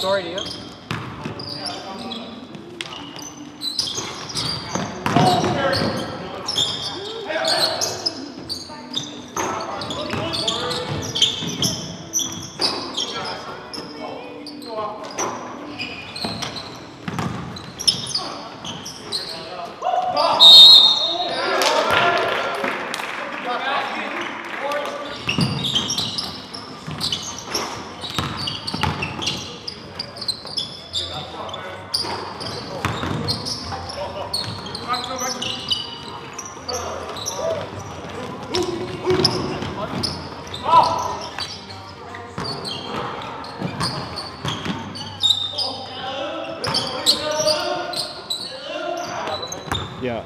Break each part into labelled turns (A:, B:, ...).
A: Story to you.
B: Yeah.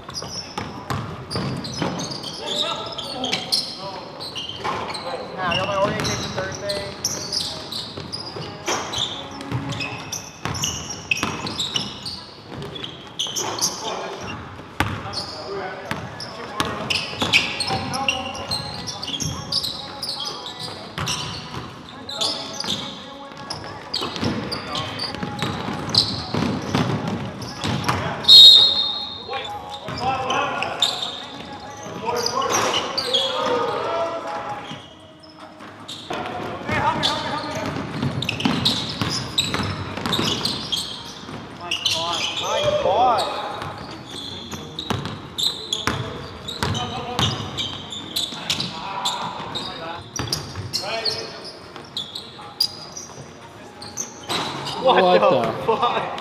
A: What,
B: What
A: the,
B: the-
A: fuck?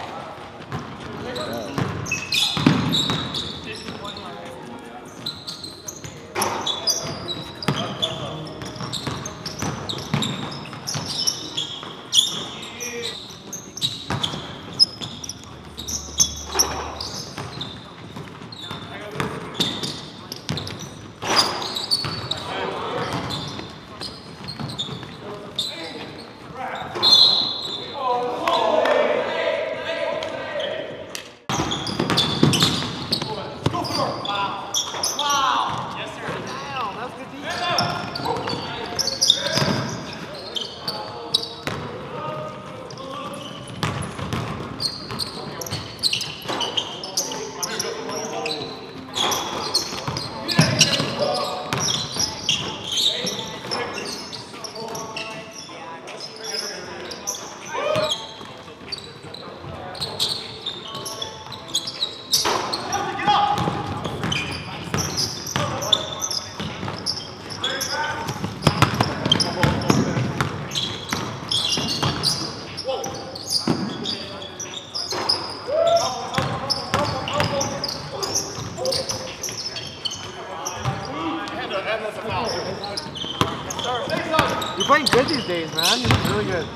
A: You're playing good these days, man. Really good.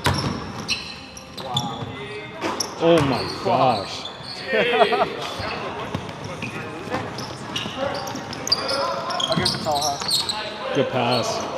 B: Oh my gosh.
A: I'll give it to Talha.
B: Good pass.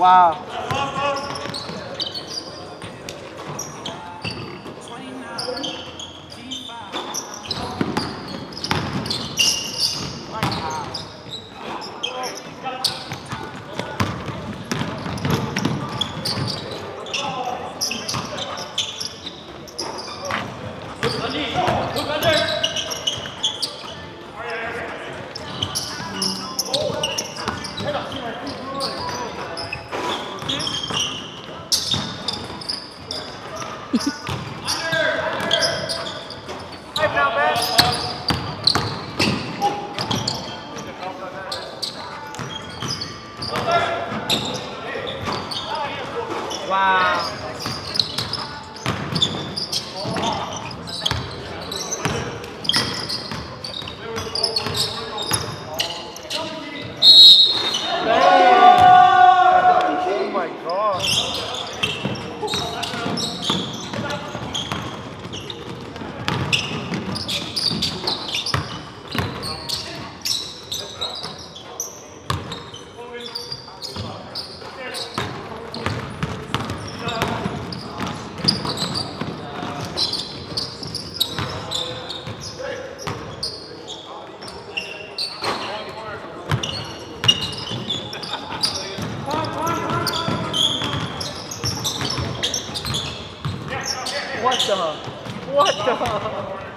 A: Wow. Now, man. Wow. Oh my god. What the? What